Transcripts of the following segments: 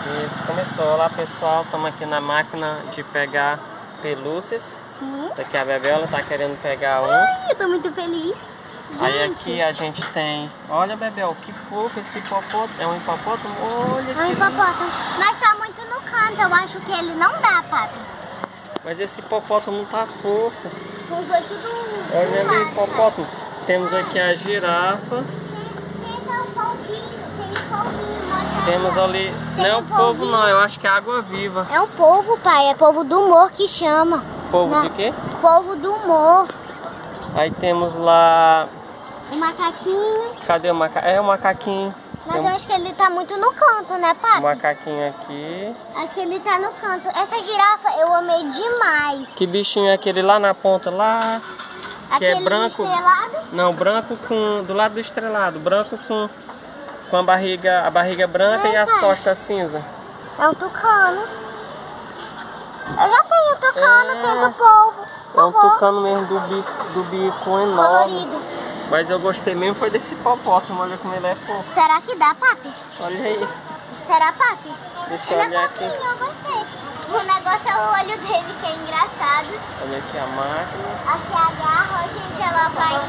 Isso, começou. Olá pessoal, estamos aqui na máquina de pegar pelúcias. Sim. Daqui a Bebel tá querendo pegar um. Ai, eu tô muito feliz. Gente, Aí aqui a gente tem. Olha Bebel, que fofo esse hipopótamo. É um hipopótamo? Olha é um hipopótamo. Mas tá muito no canto, eu acho que ele não dá, papi. Mas esse hipopótamo tá fofo. Foi tudo... Olha ali o hipopótamo. Temos aqui a girafa. Tem um polvinho, tem um polvinho. mostra Temos ali. Tem Não é um o povo não, eu acho que é água viva. É um povo, pai. É povo do humor que chama. Povo Não. de quê? Povo do humor. Aí temos lá. O macaquinho. Cadê o macaquinho? É o macaquinho. Mas Tem eu acho que ele tá muito no canto, né, um papi? macaquinho aqui. Acho que ele tá no canto. Essa girafa eu amei demais. Que bichinho é aquele lá na ponta? Lá. Que é Aquele branco. estrelado. Não, branco com. Do lado do estrelado. Branco com. Com a barriga, a barriga branca e as costas cinza. É um tucano. Eu já tenho tucano, É. tenho do polvo. É um favor. tucano mesmo do bico, do bico enorme. Colorido. Mas eu gostei mesmo foi desse hipopótamo. Olha como ele é fofo. Será que dá, papi? Olha aí. Será, papi? Deixa Ele é aqui. fofinho, eu gostei. O negócio é o olho dele, que é engraçado. Olha aqui a máquina. Aqui a garra, gente, ela vai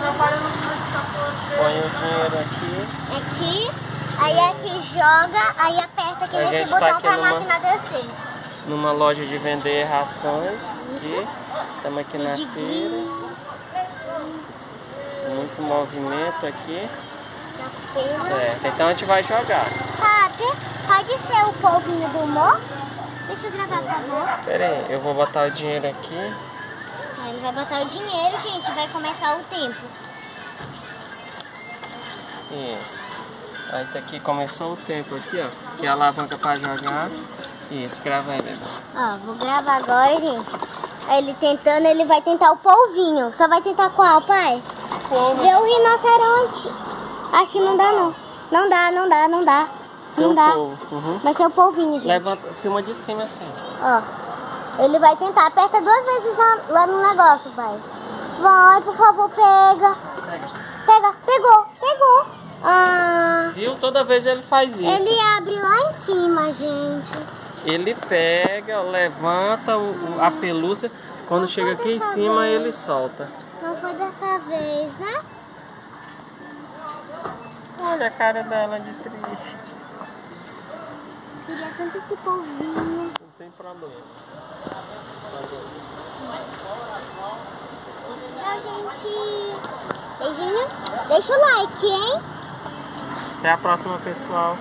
Põe o dinheiro aqui. aqui, aí aqui joga, aí aperta aqui A nesse tá botão aqui pra numa- máquina descer. Numa loja de vender rações. Estamos aqui na feira. Pedigree, Muito movimento aqui. feira. Certo. Então a gente vai jogar. Papi, pode ser o polvinho do humor? Deixa eu gravar, por favor. Pera aí, eu vou botar o dinheiro aqui. Ele vai botar o dinheiro, gente, vai começar o tempo. Isso. Aí tá aqui, começou o tempo aqui, ó. Que a alavanca pra jogar. Isso, grava aí, bebê. Ó, vou gravar agora, gente. Ele tentando, ele vai tentar o polvinho. Só vai tentar qual, pai? Vê o rinoceronte. Acho que não dá, não. Não dá, não dá, não dá. Não Seu dá. povo. Uhum. Vai ser o polvinho, gente. Levanta, filma de cima assim. Ó. Ele vai tentar. Aperta duas vezes lá, lá no negócio, pai. Vai, por favor, pega. Pega. Pegou, pegou. Toda vez ele faz isso. ele abre lá em cima, gente. Ele pega, levanta o, o- a pelúcia. Quando Não chega aqui em cima, vez. ele solta. Não foi dessa vez, né? Olha a cara dela de triste. Queria tanto esse polvinho. Não tem problema. Tchau, gente. Beijinho. Deixa o like, hein? Até a próxima, pessoal.